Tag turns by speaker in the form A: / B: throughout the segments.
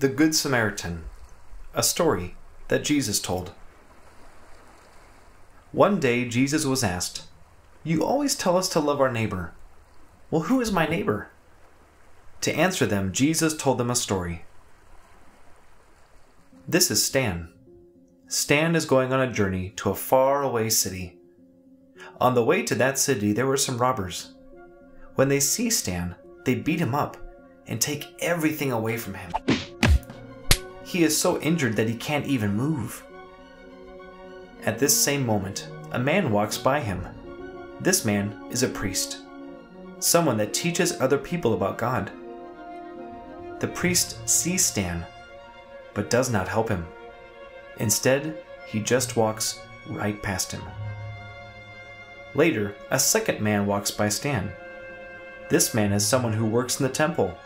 A: The Good Samaritan, a story that Jesus told. One day Jesus was asked, You always tell us to love our neighbor. Well, who is my neighbor? To answer them, Jesus told them a story. This is Stan. Stan is going on a journey to a faraway city. On the way to that city, there were some robbers. When they see Stan, they beat him up and take everything away from him. He is so injured that he can't even move. At this same moment, a man walks by him. This man is a priest, someone that teaches other people about God. The priest sees Stan, but does not help him. Instead, he just walks right past him. Later, a second man walks by Stan. This man is someone who works in the temple,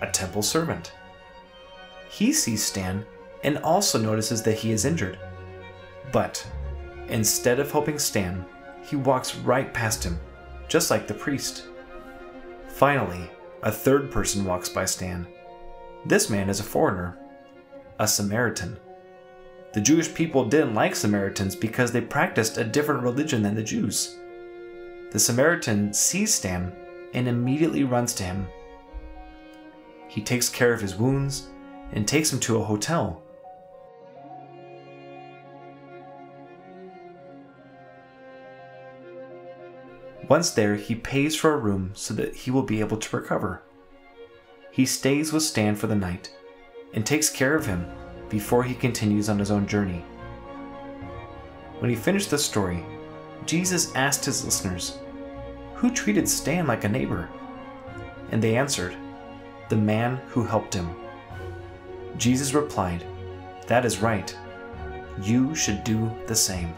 A: a temple servant. He sees Stan and also notices that he is injured. But instead of helping Stan, he walks right past him, just like the priest. Finally, a third person walks by Stan. This man is a foreigner, a Samaritan. The Jewish people didn't like Samaritans because they practiced a different religion than the Jews. The Samaritan sees Stan and immediately runs to him. He takes care of his wounds and takes him to a hotel. Once there, he pays for a room so that he will be able to recover. He stays with Stan for the night and takes care of him before he continues on his own journey. When he finished the story, Jesus asked his listeners, Who treated Stan like a neighbor? And they answered, The man who helped him. Jesus replied, That is right. You should do the same.